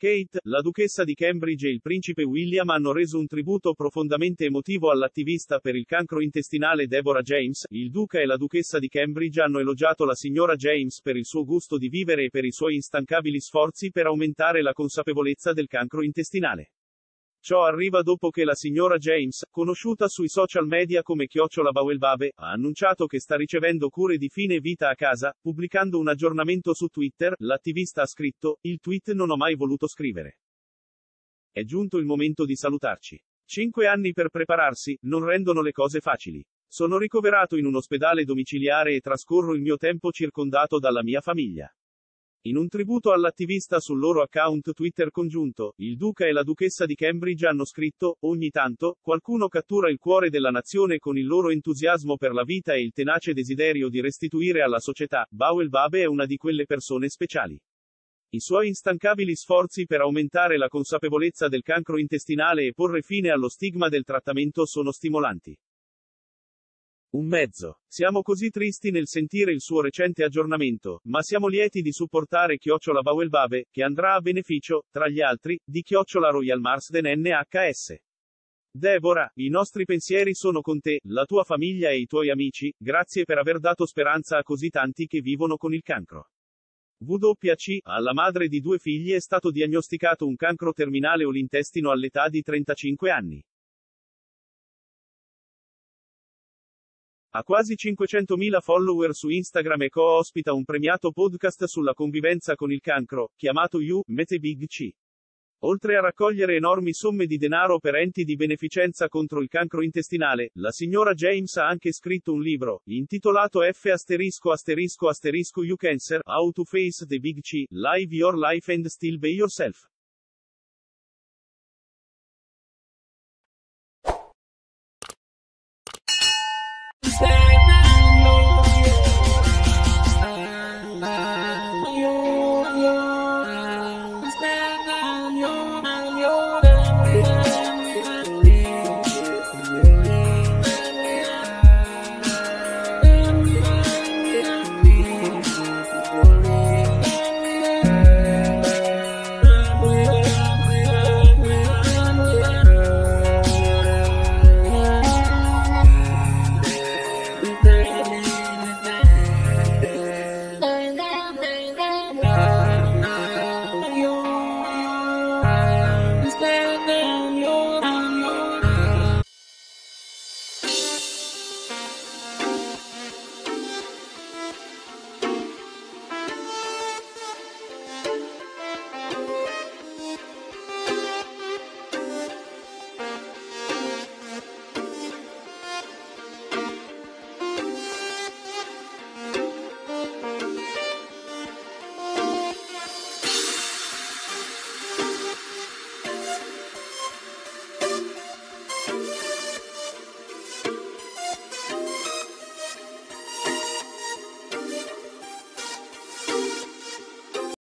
Kate, la duchessa di Cambridge e il principe William hanno reso un tributo profondamente emotivo all'attivista per il cancro intestinale Deborah James. Il duca e la duchessa di Cambridge hanno elogiato la signora James per il suo gusto di vivere e per i suoi instancabili sforzi per aumentare la consapevolezza del cancro intestinale. Ciò arriva dopo che la signora James, conosciuta sui social media come Chiocciola Bawelbabe, ha annunciato che sta ricevendo cure di fine vita a casa, pubblicando un aggiornamento su Twitter, l'attivista ha scritto, il tweet non ho mai voluto scrivere. È giunto il momento di salutarci. Cinque anni per prepararsi, non rendono le cose facili. Sono ricoverato in un ospedale domiciliare e trascorro il mio tempo circondato dalla mia famiglia. In un tributo all'attivista sul loro account Twitter congiunto, il duca e la duchessa di Cambridge hanno scritto, ogni tanto, qualcuno cattura il cuore della nazione con il loro entusiasmo per la vita e il tenace desiderio di restituire alla società. Bawel Babe è una di quelle persone speciali. I suoi instancabili sforzi per aumentare la consapevolezza del cancro intestinale e porre fine allo stigma del trattamento sono stimolanti. Un mezzo. Siamo così tristi nel sentire il suo recente aggiornamento, ma siamo lieti di supportare Chiocciola Bawelbabe, che andrà a beneficio, tra gli altri, di Chiocciola Royal Marsden NHS. Deborah, i nostri pensieri sono con te, la tua famiglia e i tuoi amici, grazie per aver dato speranza a così tanti che vivono con il cancro. WC, alla madre di due figli è stato diagnosticato un cancro terminale o l'intestino all'età di 35 anni. Ha quasi 500.000 follower su Instagram e co-ospita un premiato podcast sulla convivenza con il cancro, chiamato You, Mete Big C. Oltre a raccogliere enormi somme di denaro per enti di beneficenza contro il cancro intestinale, la signora James ha anche scritto un libro, intitolato F asterisco asterisco asterisco You Cancer, How to Face the Big C, Live Your Life and Still Be Yourself.